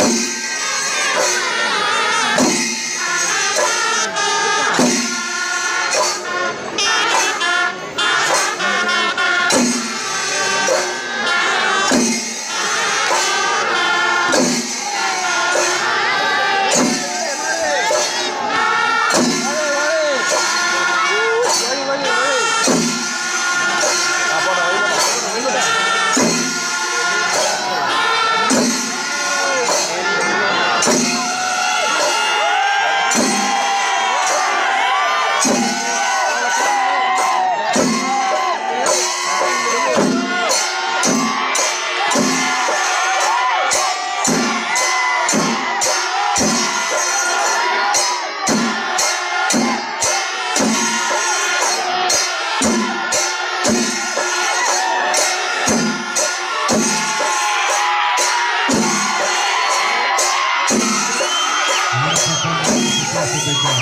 you ah That's a big.